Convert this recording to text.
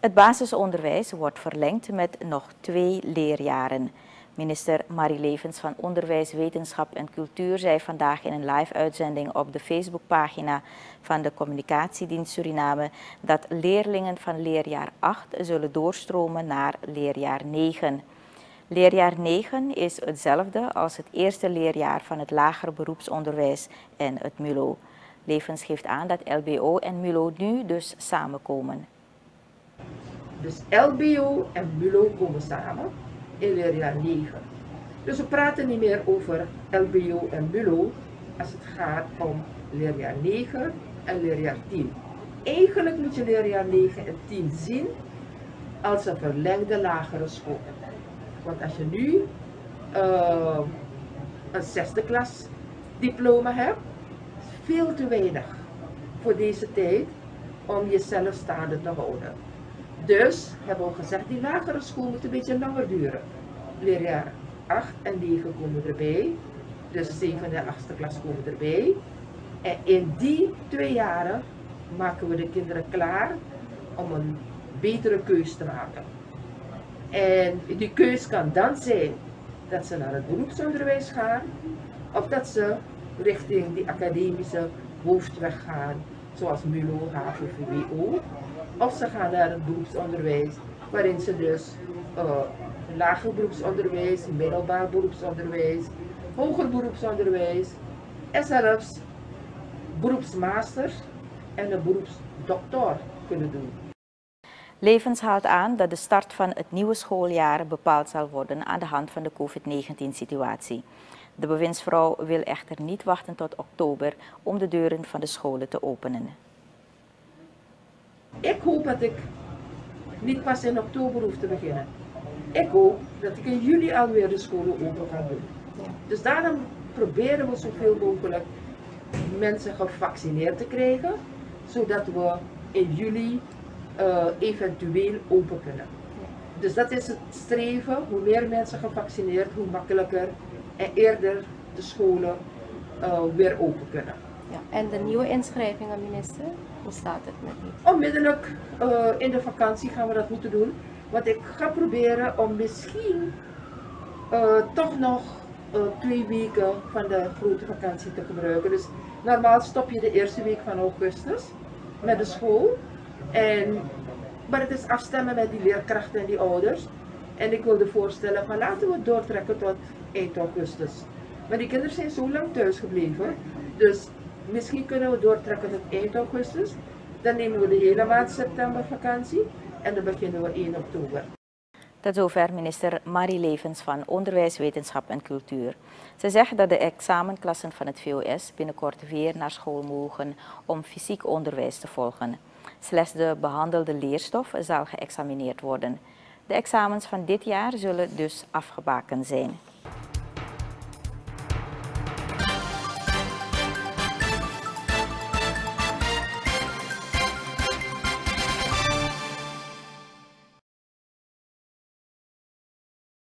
Het basisonderwijs wordt verlengd met nog twee leerjaren. Minister Marie Levens van Onderwijs, Wetenschap en Cultuur zei vandaag in een live-uitzending op de Facebookpagina van de Communicatiedienst Suriname dat leerlingen van leerjaar 8 zullen doorstromen naar leerjaar 9. Leerjaar 9 is hetzelfde als het eerste leerjaar van het lager beroepsonderwijs en het MULO. Levens geeft aan dat LBO en MULO nu dus samenkomen. Dus LBO en MULO komen samen in leerjaar 9. Dus we praten niet meer over LBO en MULO als het gaat om leerjaar 9 en leerjaar 10. Eigenlijk moet je leerjaar 9 en 10 zien als een verlengde lagere school. Want als je nu uh, een zesde klas diploma hebt, is veel te weinig voor deze tijd om jezelf staande te houden. Dus hebben we gezegd, die lagere school moet een beetje langer duren. Leerjaar 8 en 9 komen erbij. Dus 7 en 8e klas komen erbij. En in die twee jaren maken we de kinderen klaar om een betere keus te maken. En die keus kan dan zijn dat ze naar het beroepsonderwijs gaan, of dat ze richting die academische hoofdweg gaan, zoals MULO, HAVO, VWO. Of ze gaan naar het beroepsonderwijs, waarin ze dus uh, lager beroepsonderwijs, middelbaar beroepsonderwijs, hoger beroepsonderwijs en zelfs beroepsmaster en een beroepsdokter kunnen doen. Levens haalt aan dat de start van het nieuwe schooljaar bepaald zal worden aan de hand van de COVID-19-situatie. De bewindsvrouw wil echter niet wachten tot oktober om de deuren van de scholen te openen. Ik hoop dat ik niet pas in oktober hoef te beginnen. Ik hoop dat ik in juli alweer de scholen open ga doen. Dus daarom proberen we zoveel mogelijk mensen gevaccineerd te krijgen, zodat we in juli uh, eventueel open kunnen. Dus dat is het streven. Hoe meer mensen gevaccineerd, hoe makkelijker en eerder de scholen uh, weer open kunnen. Ja, en de nieuwe inschrijvingen, minister, hoe staat het met die? Onmiddellijk uh, in de vakantie gaan we dat moeten doen. Want ik ga proberen om misschien toch nog twee weken van de grote vakantie te gebruiken. Dus normaal stop je de eerste week van augustus met de school. En, maar het is afstemmen met die leerkrachten en die ouders. En ik wilde voorstellen van laten we doortrekken tot eind augustus. Maar die kinderen zijn zo lang thuis gebleven. Dus misschien kunnen we doortrekken tot eind augustus. Dan nemen we de hele maand september vakantie. En dan beginnen we 1 oktober. Tot zover minister Marie Levens van Onderwijs, Wetenschap en Cultuur. Ze zegt dat de examenklassen van het VOS binnenkort weer naar school mogen om fysiek onderwijs te volgen. Slechts de behandelde leerstof zal geëxamineerd worden. De examens van dit jaar zullen dus afgebaken zijn.